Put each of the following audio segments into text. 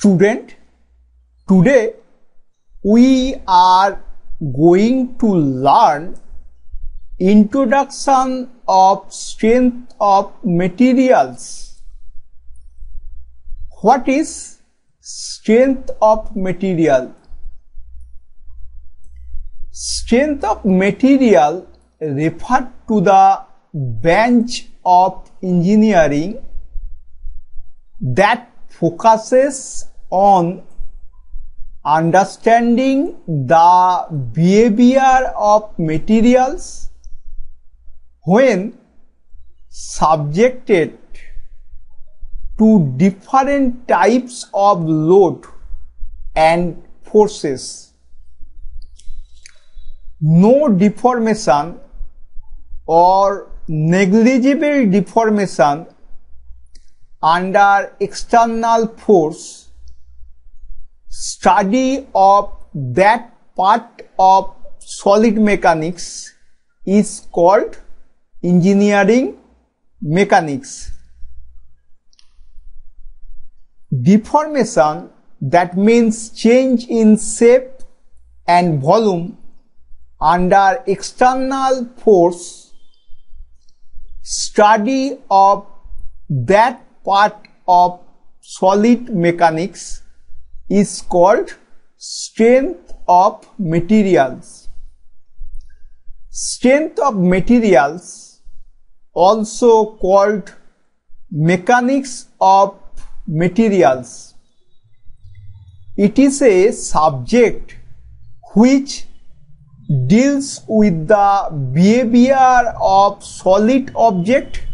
Student, today we are going to learn introduction of strength of materials. What is strength of material? Strength of material refer to the branch of engineering that focuses on understanding the behavior of materials when subjected to different types of load and forces. No deformation or negligible deformation under external force study of that part of solid mechanics is called engineering mechanics. Deformation that means change in shape and volume under external force study of that part of solid mechanics is called strength of materials. Strength of materials also called mechanics of materials. It is a subject which deals with the behavior of solid object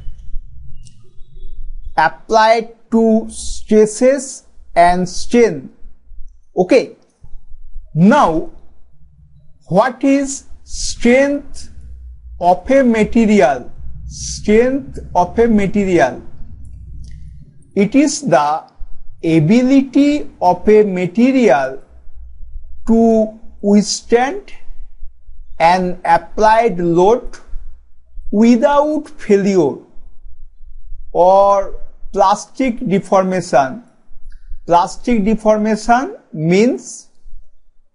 applied to stresses and strain. Okay. Now, what is strength of a material? Strength of a material. It is the ability of a material to withstand an applied load without failure or plastic deformation. Plastic deformation means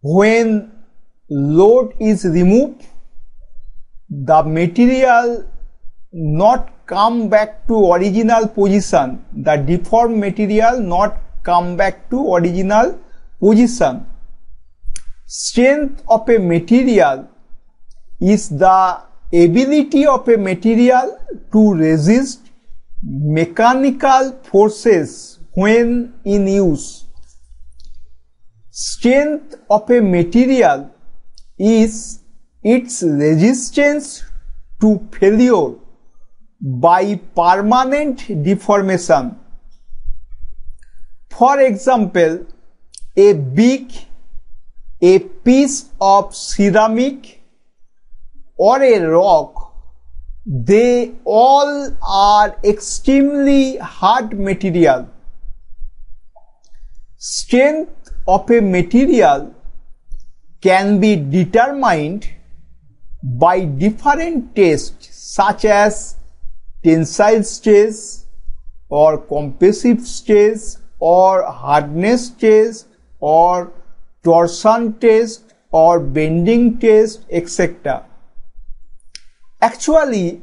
when load is removed, the material not come back to original position, the deformed material not come back to original position. Strength of a material is the ability of a material to resist mechanical forces when in use. Strength of a material is its resistance to failure by permanent deformation. For example, a big, a piece of ceramic or a rock they all are extremely hard material. Strength of a material can be determined by different tests such as tensile stress or compressive stress or hardness test or torsion test or bending test etc. Actually,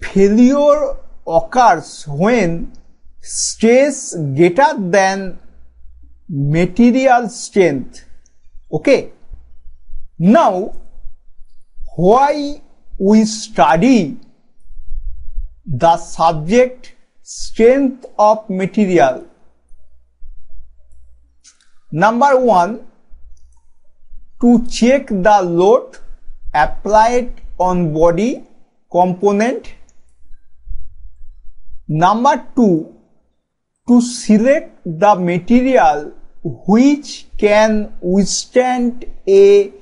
failure occurs when stress greater than material strength. Okay. Now, why we study the subject strength of material? Number one, to check the load applied on body component. Number two, to select the material which can withstand a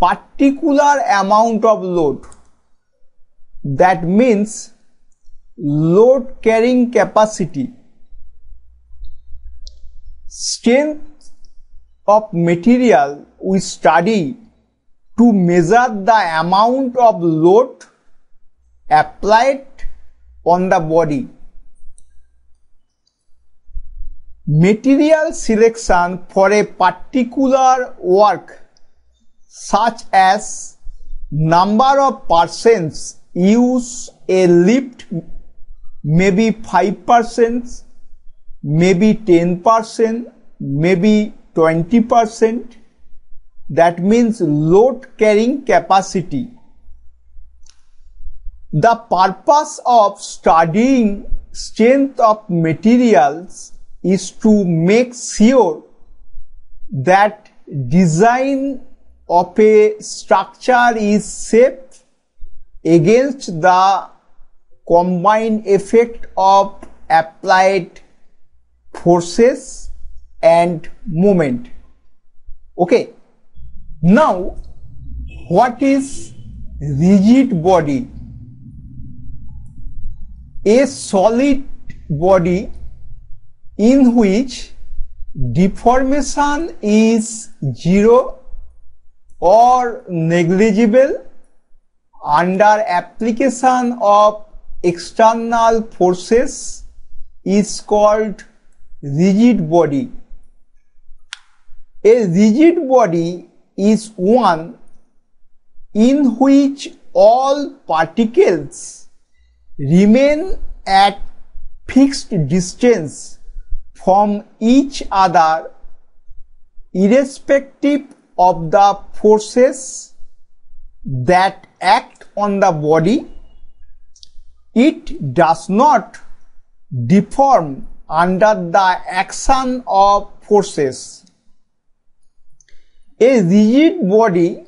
particular amount of load. That means load carrying capacity. Strength of material we study to measure the amount of load applied on the body. Material selection for a particular work such as number of persons use a lift maybe 5%, maybe 10%, maybe 20%. That means load carrying capacity. The purpose of studying strength of materials is to make sure that design of a structure is safe against the combined effect of applied forces and moment. Okay. Now, what is rigid body? A solid body in which deformation is zero or negligible under application of external forces is called rigid body. A rigid body is one in which all particles remain at fixed distance from each other irrespective of the forces that act on the body it does not deform under the action of forces. A rigid body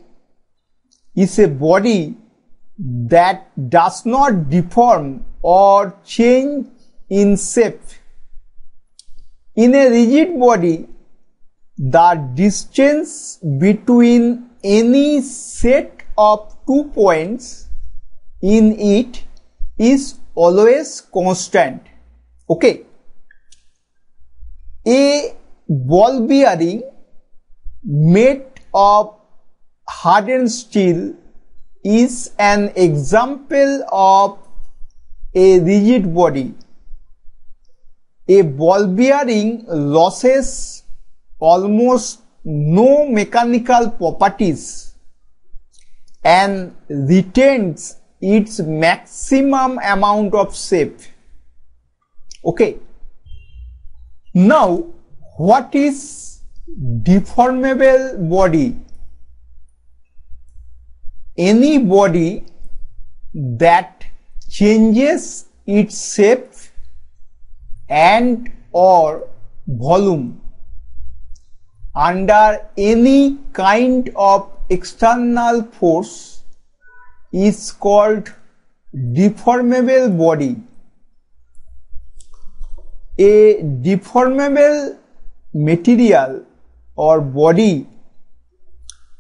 is a body that does not deform or change in shape. In a rigid body, the distance between any set of two points in it is always constant. Okay. A ball bearing made of hardened steel is an example of a rigid body. A ball bearing loses almost no mechanical properties and retains its maximum amount of shape. Okay. Now, what is deformable body? Any body that changes its shape and or volume under any kind of external force is called deformable body. A deformable material or body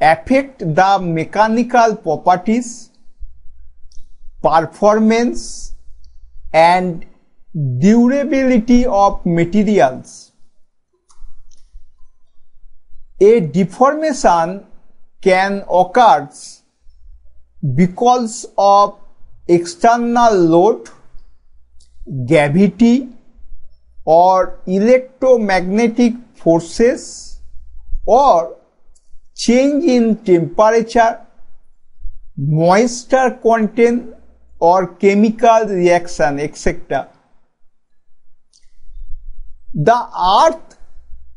affect the mechanical properties, performance and durability of materials. A deformation can occur because of external load, gravity or electromagnetic forces or change in temperature, moisture content or chemical reaction etc. The earth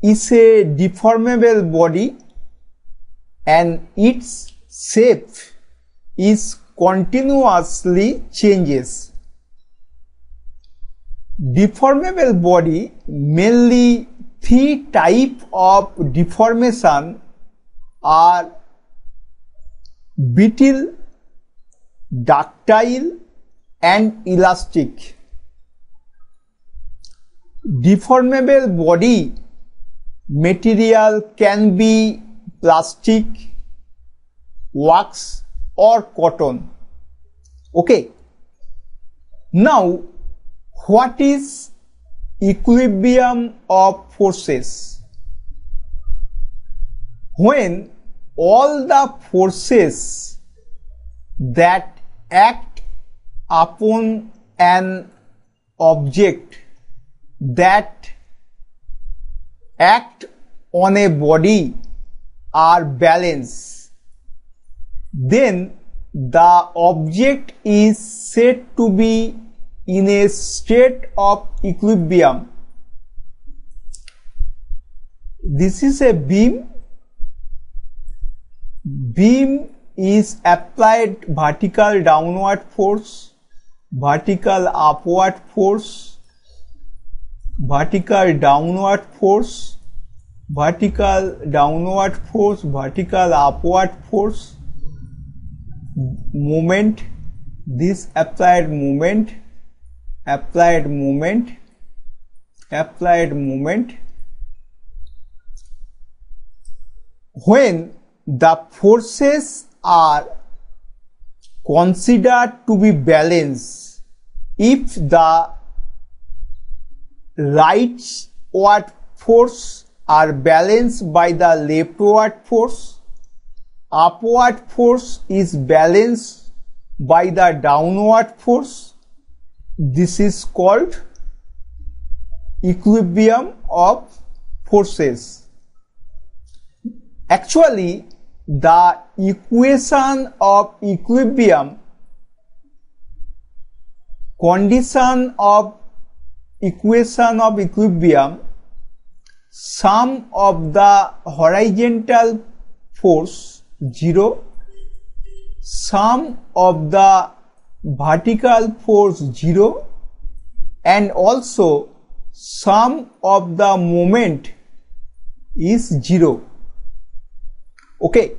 is a deformable body and its shape is continuously changes. Deformable body mainly three type of deformation are brittle, ductile and elastic. Deformable body material can be plastic, wax or cotton. Okay. Now, what is equilibrium of forces? When all the forces that act upon an object that act on a body are balanced, then the object is said to be in a state of equilibrium. This is a beam. Beam is applied vertical downward force, vertical upward force, vertical downward force, vertical downward force, vertical upward force, moment, this applied moment, applied moment, applied moment. When the forces are considered to be balanced, if the rightward force are balanced by the leftward force, upward force is balanced by the downward force. This is called equilibrium of forces. Actually, the equation of equilibrium condition of equation of equilibrium sum of the horizontal force 0 sum of the vertical force 0 and also sum of the moment is 0 okay